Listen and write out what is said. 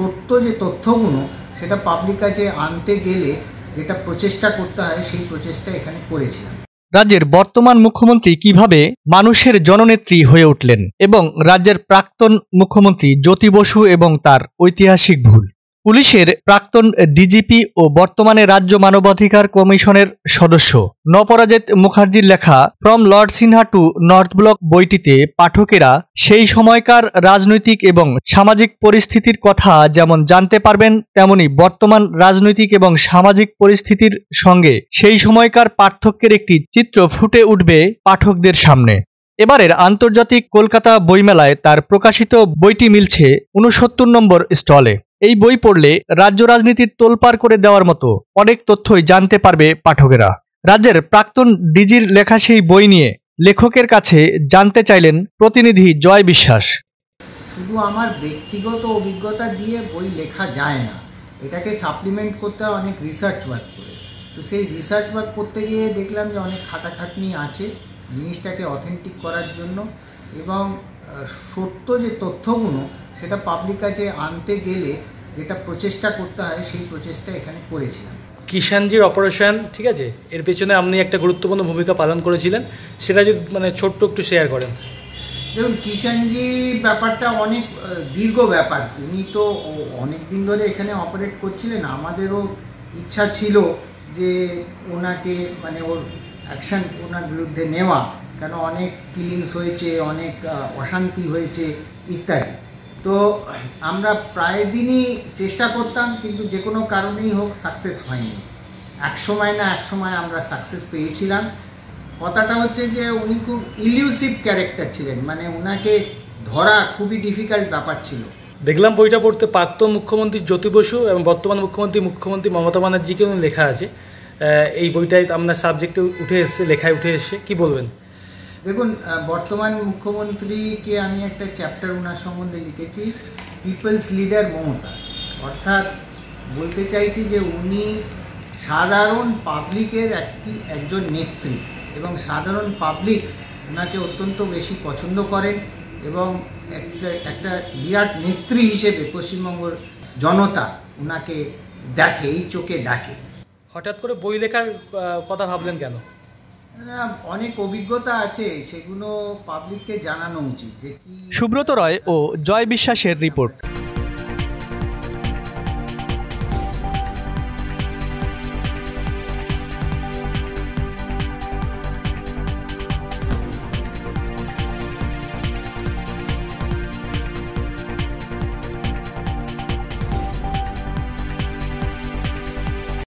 সত্য যে তথ্যগুলো সেটা পাবলিক কাছে আনতে গেলে যেটা প্রচেষ্টা করতে হয়, সেই প্রচেষ্টা এখানে করেছিলাম। রাজ্যের বর্তমান মুখ্যমন্ত্রী কীভাবে মানুষের জননেত্রী হয়ে উঠলেন এবং রাজ্যের প্রাক্তন মুখ্যমন্ত্রী জ্যোতি বসু এবং তার ঐতিহাসিক ভুল? পুলিশের প্রাক্তন ডিজিপি ও বর্তমানে রাজ্য মানবাধিকার কমিশনের সদস্য। নপরাজিত মুখার্জির লেখা from Lord Sinha to North Block বইটিতে পাঠকেরা সেই সময়কার রাজনৈতিক এবং সামাজিক পরিস্থিতির কথা যেমন জানতে পারবেন, তেমনি বর্তমান রাজনৈতিক এবং সামাজিক পরিস্থিতির সঙ্গে সেই সময়কার পার্থক্যের একটি চিত্র ফুটে উঠবে পাঠকদের সামনে। এবারের আন্তর্জাতিক কলকাতা বইমেলায় তার প্রকাশিত বইটি মিলছে উনসত্তর নম্বর স্টলে। এই বই পড়লে রাজ্য রাজনীতির তোলপাড় করে দেওয়ার মতো অনেক তথ্যই জানতে পারবে পাঠকেরা। রাজ্যের প্রাক্তন ডিজির লেখা সেই বই নিয়ে লেখকের কাছে জানতে চাইলেন প্রতিনিধি জয় বিশ্বাস। শুধু আমার ব্যক্তিগত অভিজ্ঞতা দিয়ে বই লেখা যায় না, এটাকে সাপ্লিমেন্ট করতে হয় অনেক রিসার্চ ওয়ার্ক করে। তো সেই রিসার্চ ওয়ার্ক করতে গিয়ে দেখলাম যে অনেক খাটাখাটনি আছে জিনিসটাকে অথেন্টিক করার জন্য এবং সত্য যে তথ্যগুলো সেটা পাবলিক কাছে আনতে গেলে যেটা প্রচেষ্টা করতে হয় সেই প্রচেষ্টা এখানে করেছিলাম। কিষাণজির অপারেশন ঠিক আছে? এর পেছনে আপনি একটা গুরুত্বপূর্ণ ভূমিকা পালন করেছিলেন সেটা যদি মানে ছোট্ট একটু শেয়ার করেন। দেখুন কিষাণজি ব্যাপারটা অনেক দীর্ঘ ব্যাপার। উনি তো অনেক দিন ধরে এখানে অপারেট করছিলেন। আমাদেরও ইচ্ছা ছিল যে ওনাকে মানে ওর অ্যাকশন ওনার বিরুদ্ধে নেওয়া। কেন অনেক কিলিংস হয়েছে অনেক অশান্তি হয়েছে ইত্যাদি। তো আমরা প্রায় দিনই চেষ্টা করতাম, কিন্তু যে কোনো কারণেই হোক সাকসেস হয়নি। এক সময় না এক সময় আমরা সাকসেস পেয়েছিলাম। কথাটা হচ্ছে যে উনি খুব ইলিউসিভ ক্যারেক্টার ছিলেন মানে ওনাকে ধরা খুবই ডিফিকাল্ট ব্যাপার ছিল। দেখলাম বইটা পড়তে প্রাক্তন মুখ্যমন্ত্রী জ্যোতি বসু এবং বর্তমান মুখ্যমন্ত্রী মুখ্যমন্ত্রী মমতা ব্যানার্জিকে উনি লেখা আছে। এই বইটাই আপনার সাবজেক্টে উঠে এসছে, লেখায় উঠে এসছে। কি বলবেন? দেখুন বর্তমান মুখ্যমন্ত্রীকে আমি একটা চ্যাপ্টার ওনার সম্বন্ধে লিখেছি পিপলস লিডার মমতা। অর্থাৎ বলতে চাইছি যে উনি সাধারণ পাবলিকের একটি, একজন নেত্রী এবং সাধারণ পাবলিক ওনাকে অত্যন্ত বেশি পছন্দ করেন এবং একটা একটা বিরাট নেত্রী হিসেবে পশ্চিমবঙ্গের জনতা ওনাকে দেখে, এই চোখে দেখে। হঠাৎ করে বই লেখার কথা ভাবলেন কেন? অনেক অভিজ্ঞতা আছে সেগুলো পাবলিককে জানানো উচিত যে সুব্রত রয় ও জয় বিশ্বাসের রিপোর্ট।